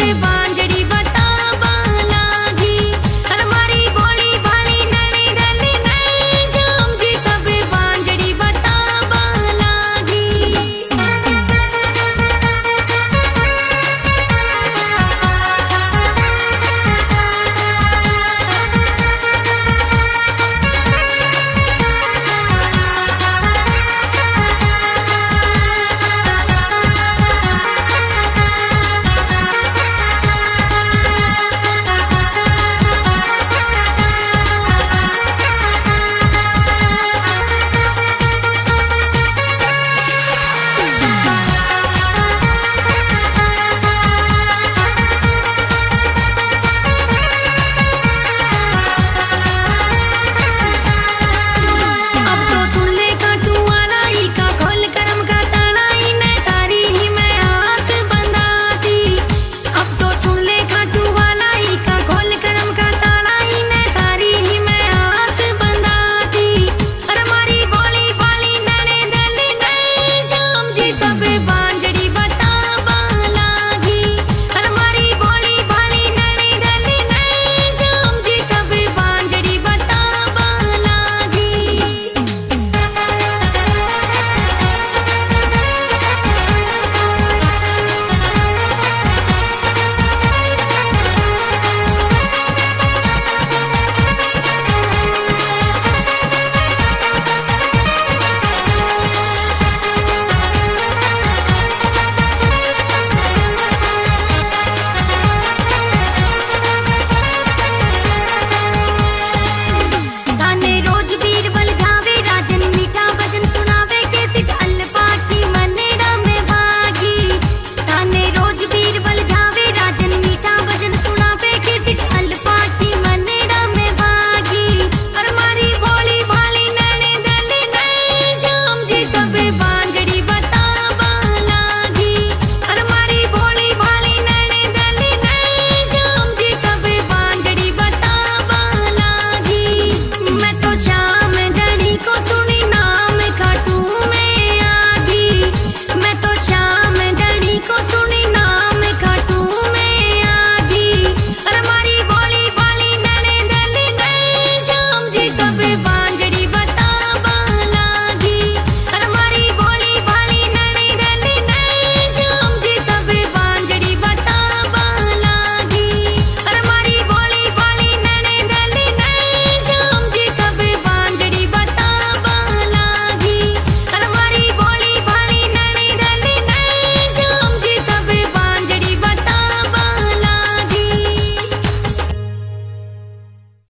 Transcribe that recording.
ਵੇ ਬਾਂਝੜੀ